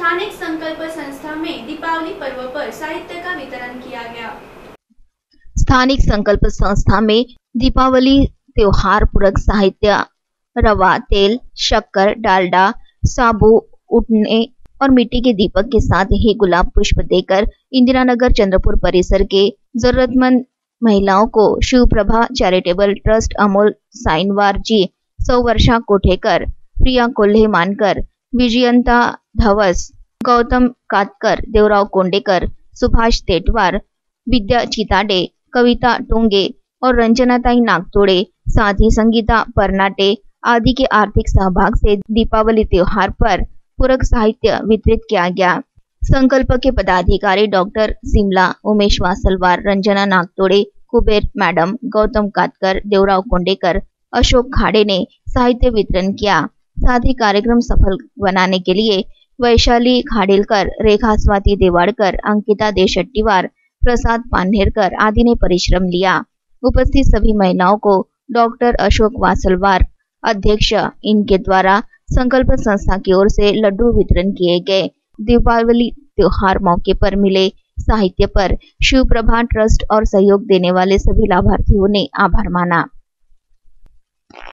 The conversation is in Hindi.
स्थानिक संकल्प संस्था में दीपावली पर्व पर साहित्य का वितरण किया गया। स्थानिक संकल्प संस्था में दीपावली त्योहार, पूरक साहित्य, रवा, तेल, शक्कर, डालडा, साबु, उठने और मिट्टी के दीपक के साथ ही गुलाब पुष्प देकर इंदिरा नगर चंद्रपुर परिसर के जरूरतमंद महिलाओं को शिव प्रभा चैरिटेबल ट्रस्ट अमोल साइनवार जी सौ वर्षा कोठेकर प्रिया कोल्हे मानकर विजयंता धवस, गौतम कातकर, देवराव कोंडेकर, सुभाष तेटवार, विद्या चिताडे, कविता टोंगे और रंजनाताई नागतोड़े साथ ही संगीता परनाटे आदि के आर्थिक सहभाग से दीपावली त्योहार पर पूरक साहित्य वितरित किया गया। संकल्प के पदाधिकारी डॉक्टर सिमला, उमेश वासलवार, रंजना नागतोड़े, कुबेर मैडम, गौतम कातकर, देवराव कोंडेकर, अशोक खाड़े ने साहित्य वितरण किया। साथ ही कार्यक्रम सफल बनाने के लिए वैशाली खाडिलकर, रेखा स्वाति देवाड़कर, अंकिता देशट्टीवार, प्रसाद पान्हेरकर आदि ने परिश्रम लिया। उपस्थित सभी महिलाओं को डॉक्टर अशोक वासलवार अध्यक्ष इनके द्वारा संकल्प संस्था की ओर से लड्डू वितरण किए गए। दीपावली त्योहार मौके पर मिले साहित्य पर। शिव प्रभा ट्रस्ट और सहयोग देने वाले सभी लाभार्थियों ने आभार माना।